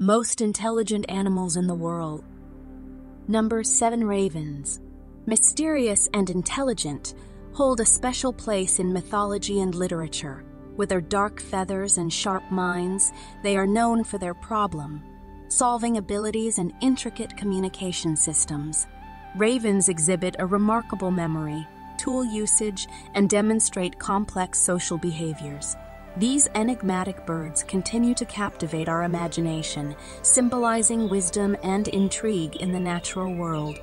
Most intelligent animals in the world. Number 7 Ravens. Mysterious and intelligent, hold a special place in mythology and literature. With their dark feathers and sharp minds, they are known for their problem solving abilities and intricate communication systems. Ravens exhibit a remarkable memory, tool usage, and demonstrate complex social behaviors. These enigmatic birds continue to captivate our imagination, symbolizing wisdom and intrigue in the natural world.